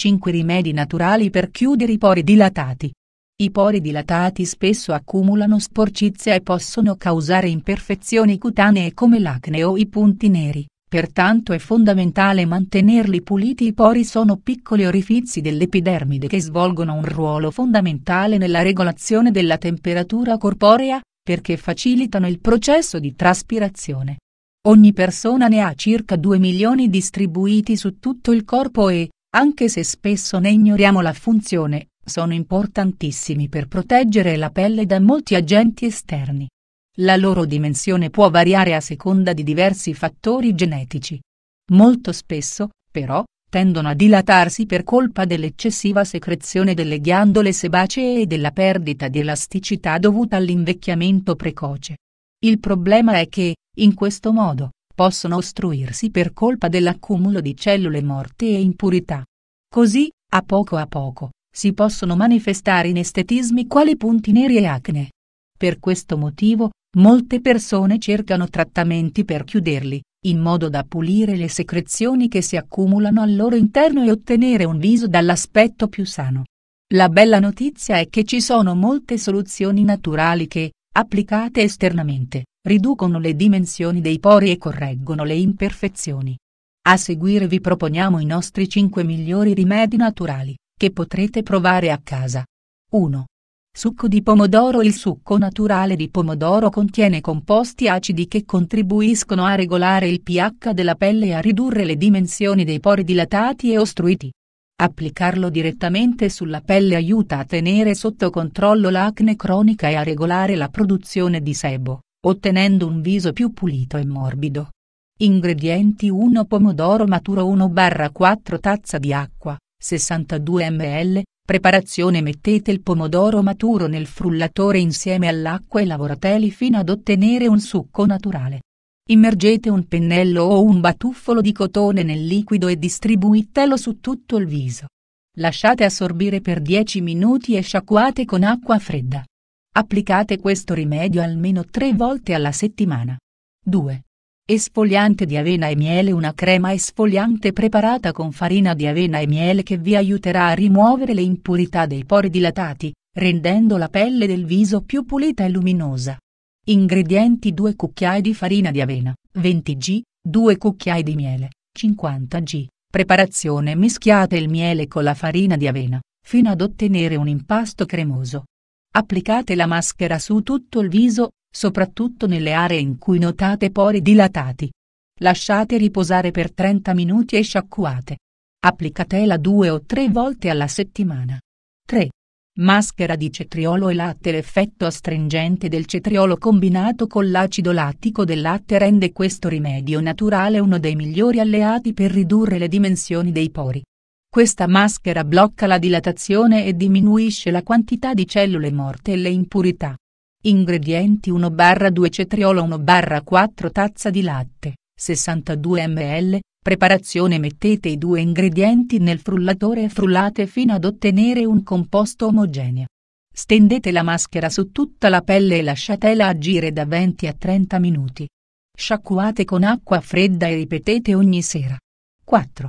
5 rimedi naturali per chiudere i pori dilatati. I pori dilatati spesso accumulano sporcizia e possono causare imperfezioni cutanee come l'acne o i punti neri, pertanto è fondamentale mantenerli puliti. I pori sono piccoli orifizi dell'epidermide che svolgono un ruolo fondamentale nella regolazione della temperatura corporea, perché facilitano il processo di traspirazione. Ogni persona ne ha circa 2 milioni distribuiti su tutto il corpo e, anche se spesso ne ignoriamo la funzione, sono importantissimi per proteggere la pelle da molti agenti esterni. La loro dimensione può variare a seconda di diversi fattori genetici. Molto spesso, però, tendono a dilatarsi per colpa dell'eccessiva secrezione delle ghiandole sebacee e della perdita di elasticità dovuta all'invecchiamento precoce. Il problema è che, in questo modo, possono ostruirsi per colpa dell'accumulo di cellule morte e impurità. Così, a poco a poco, si possono manifestare inestetismi quali punti neri e acne. Per questo motivo, molte persone cercano trattamenti per chiuderli, in modo da pulire le secrezioni che si accumulano al loro interno e ottenere un viso dall'aspetto più sano. La bella notizia è che ci sono molte soluzioni naturali che, applicate esternamente, riducono le dimensioni dei pori e correggono le imperfezioni. A seguire vi proponiamo i nostri 5 migliori rimedi naturali, che potrete provare a casa. 1. Succo di pomodoro Il succo naturale di pomodoro contiene composti acidi che contribuiscono a regolare il pH della pelle e a ridurre le dimensioni dei pori dilatati e ostruiti. Applicarlo direttamente sulla pelle aiuta a tenere sotto controllo l'acne cronica e a regolare la produzione di sebo, ottenendo un viso più pulito e morbido. Ingredienti 1 Pomodoro maturo 1-4 tazza di acqua, 62 ml, preparazione Mettete il pomodoro maturo nel frullatore insieme all'acqua e lavorateli fino ad ottenere un succo naturale. Immergete un pennello o un batuffolo di cotone nel liquido e distribuitelo su tutto il viso. Lasciate assorbire per 10 minuti e sciacquate con acqua fredda. Applicate questo rimedio almeno 3 volte alla settimana. 2. Esfoliante di avena e miele Una crema esfoliante preparata con farina di avena e miele che vi aiuterà a rimuovere le impurità dei pori dilatati, rendendo la pelle del viso più pulita e luminosa. Ingredienti 2 cucchiai di farina di avena, 20 g, 2 cucchiai di miele, 50 g. Preparazione mischiate il miele con la farina di avena, fino ad ottenere un impasto cremoso. Applicate la maschera su tutto il viso, soprattutto nelle aree in cui notate pori dilatati. Lasciate riposare per 30 minuti e sciacquate. Applicatela due o tre volte alla settimana. 3. Maschera di cetriolo e latte L'effetto astringente del cetriolo combinato con l'acido lattico del latte rende questo rimedio naturale uno dei migliori alleati per ridurre le dimensioni dei pori. Questa maschera blocca la dilatazione e diminuisce la quantità di cellule morte e le impurità. Ingredienti 1-2 cetriolo 1-4 tazza di latte, 62 ml, Preparazione Mettete i due ingredienti nel frullatore e frullate fino ad ottenere un composto omogeneo. Stendete la maschera su tutta la pelle e lasciatela agire da 20 a 30 minuti. Sciacquate con acqua fredda e ripetete ogni sera. 4.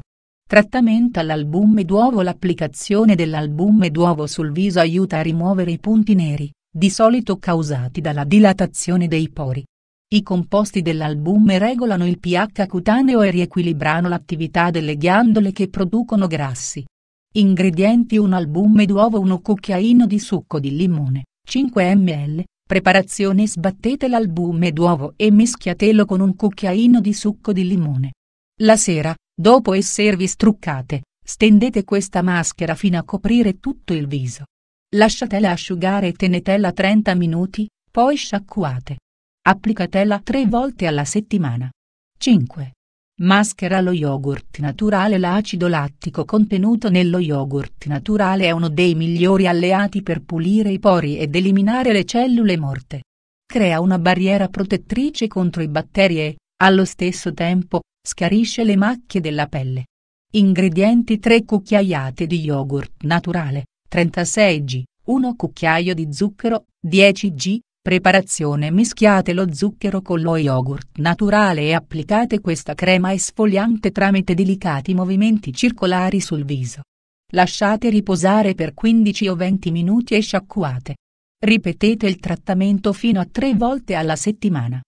Trattamento all'albume d'uovo L'applicazione dell'albume d'uovo sul viso aiuta a rimuovere i punti neri, di solito causati dalla dilatazione dei pori. I composti dell'albume regolano il pH cutaneo e riequilibrano l'attività delle ghiandole che producono grassi. Ingredienti un albume d'uovo 1 cucchiaino di succo di limone, 5 ml, preparazione sbattete l'albume d'uovo e mischiatelo con un cucchiaino di succo di limone. La sera, dopo esservi struccate, stendete questa maschera fino a coprire tutto il viso. Lasciatela asciugare e tenetela 30 minuti, poi sciacquate. Applicatela tre volte alla settimana. 5. Maschera allo yogurt naturale L'acido lattico contenuto nello yogurt naturale è uno dei migliori alleati per pulire i pori ed eliminare le cellule morte. Crea una barriera protettrice contro i batteri e, allo stesso tempo, schiarisce le macchie della pelle. Ingredienti 3 cucchiaiate di yogurt naturale, 36 g, 1 cucchiaio di zucchero, 10 g, Preparazione Mischiate lo zucchero con lo yogurt naturale e applicate questa crema esfoliante tramite delicati movimenti circolari sul viso. lasciate riposare per 15 o 20 minuti e sciacquate. Ripetete il trattamento fino a tre volte alla settimana.